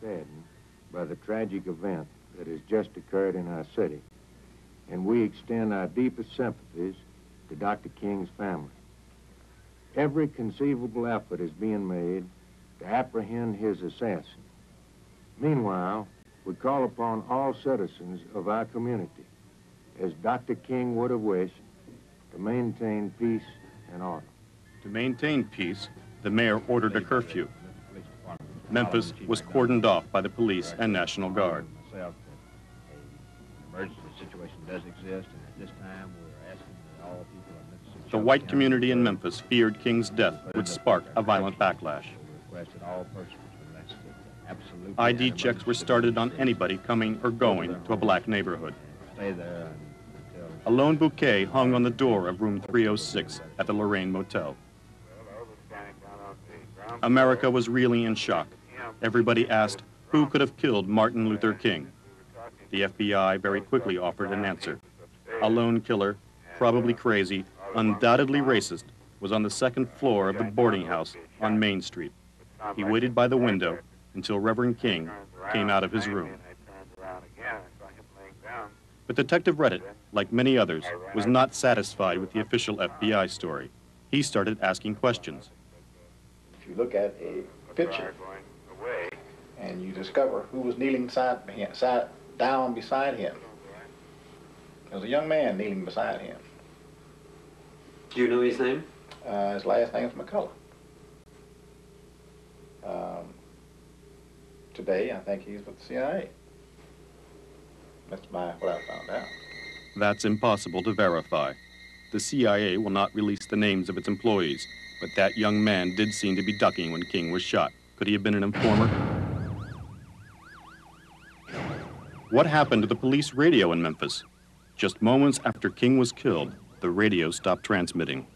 saddened by the tragic event that has just occurred in our city, and we extend our deepest sympathies to Dr. King's family. Every conceivable effort is being made to apprehend his assassin. Meanwhile, we call upon all citizens of our community, as Dr. King would have wished, to maintain peace and order. To maintain peace, the mayor ordered a curfew. Memphis was cordoned off by the police and National Guard. The white community in Memphis feared King's death would spark a violent backlash. ID checks were started on anybody coming or going to a black neighborhood. A lone bouquet hung on the door of room 306 at the Lorraine Motel. America was really in shock. Everybody asked who could have killed Martin Luther King. The FBI very quickly offered an answer. A lone killer, probably crazy, undoubtedly racist, was on the second floor of the boarding house on Main Street. He waited by the window until Reverend King came out of his room. But Detective Redditt, like many others, was not satisfied with the official FBI story. He started asking questions. If you look at a picture and you discover who was kneeling side, side down beside him, there was a young man kneeling beside him. Do you know his name? Uh, his last name is McCollough. Um, today, I think he's with the CIA. That's my what I found out. That's impossible to verify. The CIA will not release the names of its employees, but that young man did seem to be ducking when King was shot. Could he have been an informer? What happened to the police radio in Memphis? Just moments after King was killed, the radio stopped transmitting.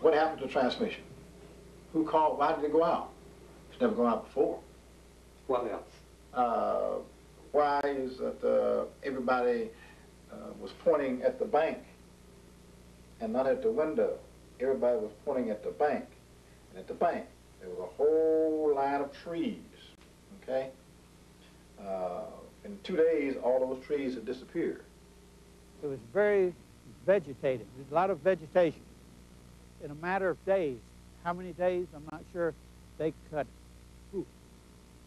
What happened to the transmission? Who called? Why did it go out? It's never gone out before. What else? Uh, why is that uh, everybody uh, was pointing at the bank and not at the window? Everybody was pointing at the bank. And at the bank, there was a whole line of trees, okay? Uh, in two days, all those trees had disappeared. It was very vegetated, There's a lot of vegetation. In a matter of days, how many days, I'm not sure, they cut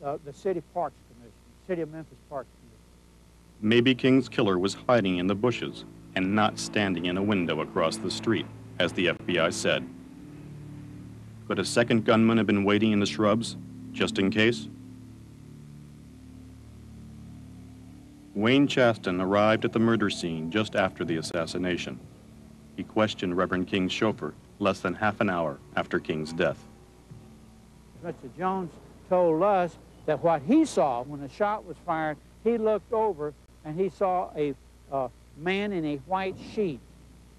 uh, the City Parks Commission, City of Memphis Parks Commission. Maybe King's killer was hiding in the bushes and not standing in a window across the street, as the FBI said. Could a second gunman have been waiting in the shrubs, just in case? Wayne Chastain arrived at the murder scene just after the assassination. He questioned Reverend King's chauffeur less than half an hour after King's death. Mr. Jones told us that what he saw when the shot was fired, he looked over and he saw a uh, man in a white sheet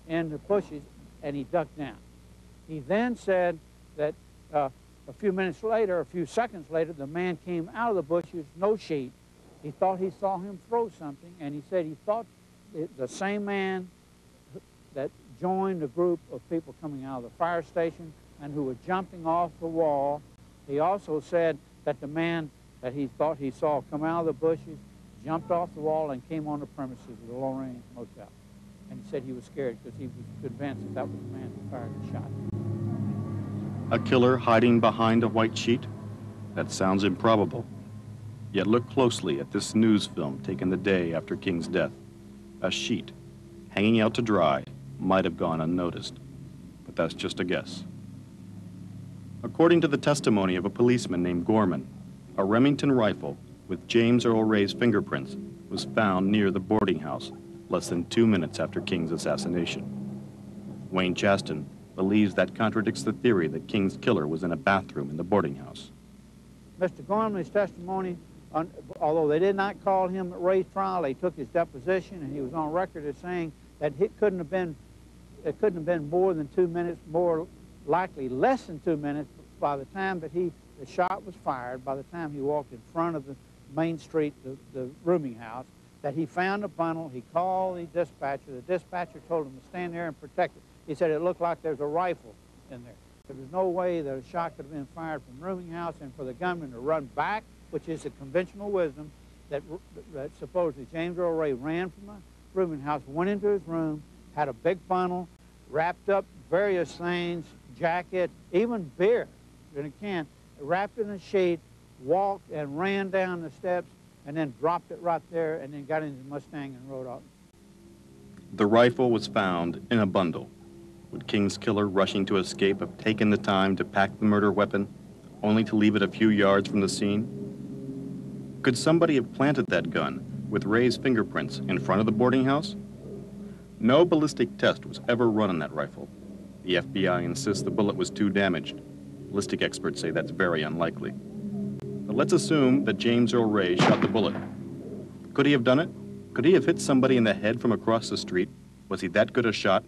in the bushes and he ducked down. He then said that uh, a few minutes later, a few seconds later, the man came out of the bushes, no sheet. He thought he saw him throw something, and he said he thought it, the same man that joined a group of people coming out of the fire station and who were jumping off the wall. He also said that the man that he thought he saw come out of the bushes jumped off the wall and came on the premises of the Lorraine Motel. And he said he was scared because he was convinced that that was the man who fired the shot. A killer hiding behind a white sheet? That sounds improbable. Yet look closely at this news film taken the day after King's death. A sheet, hanging out to dry, might have gone unnoticed, but that's just a guess. According to the testimony of a policeman named Gorman, a Remington rifle with James Earl Ray's fingerprints was found near the boarding house less than two minutes after King's assassination. Wayne Chastain believes that contradicts the theory that King's killer was in a bathroom in the boarding house. Mr. Gormley's testimony, on, although they did not call him at Ray's trial, they took his deposition, and he was on record as saying that it couldn't have been, it couldn't have been more than two minutes, more likely less than two minutes by the time that he, the shot was fired, by the time he walked in front of the Main Street, the, the rooming house, that he found a bundle, he called the dispatcher, the dispatcher told him to stand there and protect it. He said it looked like there's a rifle in there. There was no way that a shot could have been fired from rooming house and for the gunman to run back, which is the conventional wisdom that, that supposedly James Earl Ray ran from the rooming house, went into his room, had a big funnel, wrapped up various things, jacket, even beer in a can, wrapped in a sheet, walked and ran down the steps, and then dropped it right there, and then got in his Mustang and rode off. The rifle was found in a bundle. Would King's killer rushing to escape have taken the time to pack the murder weapon, only to leave it a few yards from the scene? Could somebody have planted that gun with Ray's fingerprints in front of the boarding house? No ballistic test was ever run on that rifle. The FBI insists the bullet was too damaged. Ballistic experts say that's very unlikely. But let's assume that James Earl Ray shot the bullet. Could he have done it? Could he have hit somebody in the head from across the street? Was he that good a shot?